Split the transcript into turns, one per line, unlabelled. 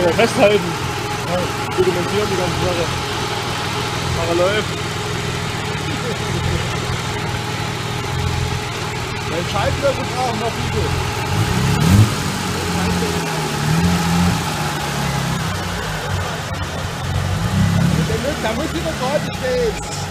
äh, festhalten. Ja, dokumentieren die ganze Sache. Fahrer läuft.
Mein ist auch noch Video. Da muss wieder gerade stehen.